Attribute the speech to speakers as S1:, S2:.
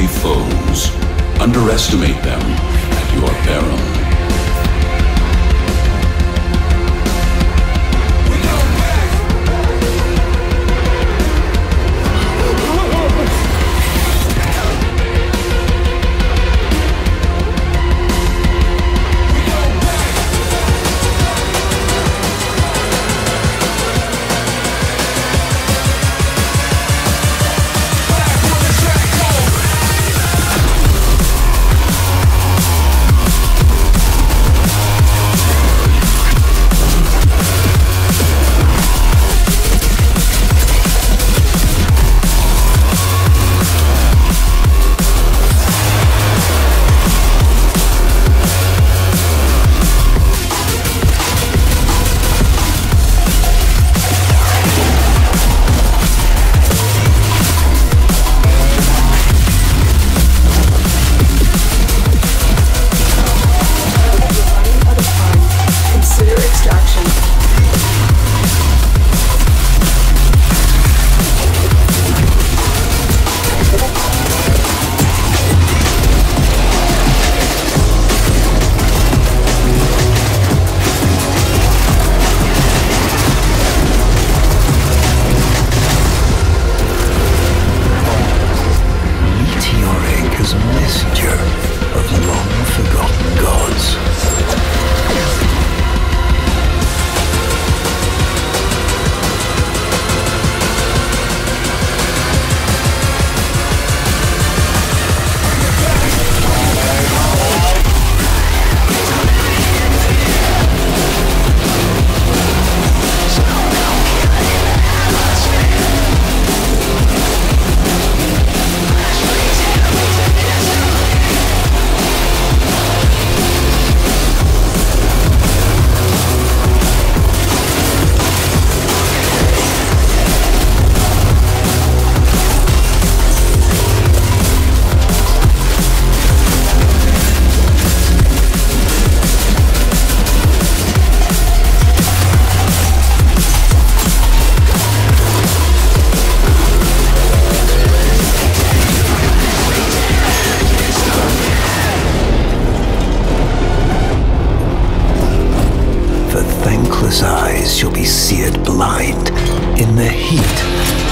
S1: foes. Underestimate them at your peril.
S2: A messenger eyes shall be seared blind in the heat.